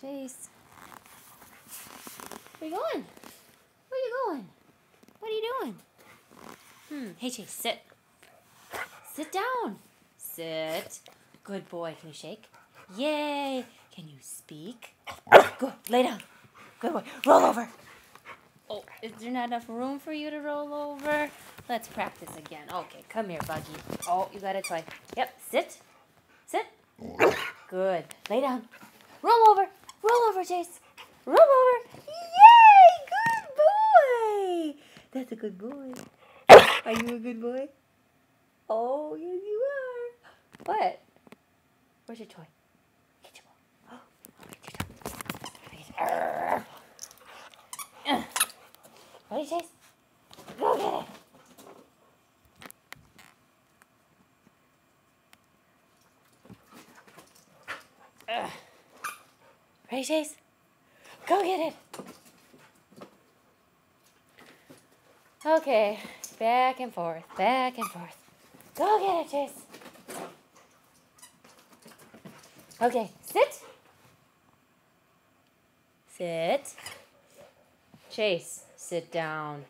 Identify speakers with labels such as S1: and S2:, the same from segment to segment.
S1: Chase. Where you going? Where you going? What are you doing? Hmm. Hey, Chase, sit. Sit down. Sit. Good boy. Can you shake? Yay. Can you speak? Good. Lay down. Good boy. Roll over. Oh, is there not enough room for you to roll over? Let's practice again. Okay, come here, Buggy. Oh, you got a toy. Yep, sit. Sit. Good. Lay down. Roll over. Roll over, Chase. Roll over. Yay! Good boy. That's a good boy. Are you a good boy? Oh, yes, you are. What? Where's your toy? Get your ball. Oh, get your toy. Uh. Ready, Chase? Go get it. Ugh. Ready, Chase? Go get it. Okay, back and forth, back and forth. Go get it, Chase. Okay, sit. Sit. Chase, sit down.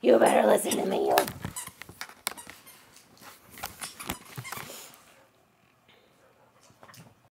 S1: You better listen to me, you